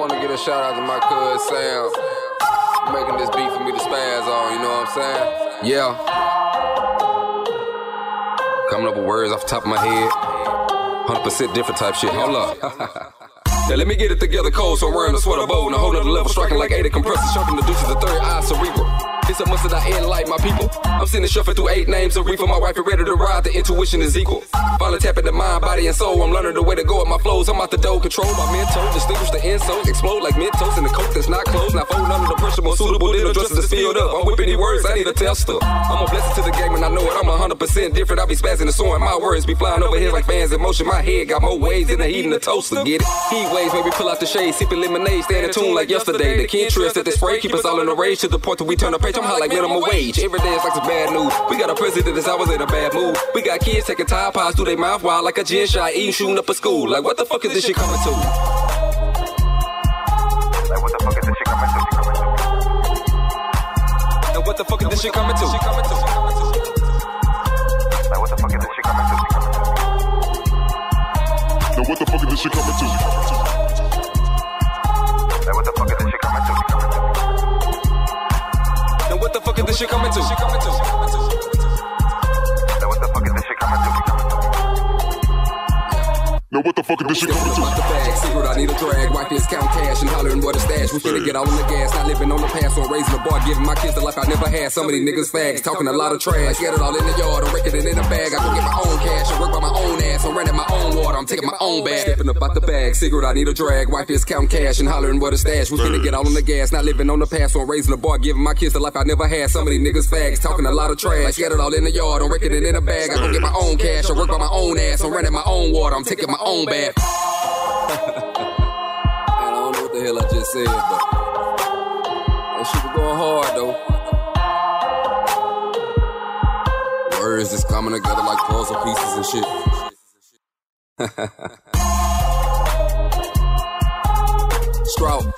want to get a shout out to my cuz Sam. Making this beat for me to spaz on, you know what I'm saying? Yeah. Coming up with words off the top of my head. 100% different type shit. Hold up. Now let me get it together cold, so I'm wearing a sweater bow. And a whole nother level, striking like 80 compressors, sharpen the deuces, the third eye cerebral. It's a must that I end like my people. I'm sending shuffling through eight names of reefer. My wife is ready to ride. The intuition is equal. Finally tapping the mind, body, and soul. I'm learning the way to go with my flows. I'm out the door, control my mental, distinguish the insoles, explode like Mentos in the coat that's not closed. Now fold under the pressure, more suitable the dresses that's filled up. I'm whipping these words, I need a tester. I'm a blessing to the game and I know it. I'm 100% different. I be spazzing and soaring. My words be flying over here like fans in motion. My head got more waves than the heat in the toaster. Get it? Heat waves, maybe pull out the shade, sipping lemonade, staying in tune like yesterday. The kid trips at the spray, keep us all in a rage to the point that we turn the page. I'm hot like minimum wage. Every day it's like some bad news. We got a president that's always in a bad mood. We got kids taking Tide Pods through their mouth wild like a gin shot, eating, shooting up a school. Like, what the fuck is this shit coming to? Like, what the fuck is this shit coming to? And what the fuck is this shit coming to? What the fuck is this shit coming to? Like, what the fuck is this shit coming to? And what the fuck is this shit coming to? Like, what the fuck is this shit coming to? Now what the fuck is this shit coming to? Out the bag, secret, I need a drag. Wife is count cash and hollering what a stash. We finna get all on the gas, not living on the past or raising the bar, giving my kids the life I never had. Some of these niggas fags talking a lot of trash. Get it all in the yard, I'm raking it in the bag. I go get my own cash and work by my own ass. I'm running my own water, I'm taking my own bag. Stepping up out the bag, secret, I need a drag. Wife is counting cash and hollering what a stash. We finna get all on the gas, not living on the past or raising the bar, giving my kids the life I never had. Some of these niggas fags talking a lot of trash. Get it all in the yard, I'm raking it in a bag. I go get my own cash, I work by my own ass. I'm running my own water, I'm taking my own bag. I don't know what the hell I just said, but that shit was going hard though. Words is coming together like puzzle pieces and shit. Stroud.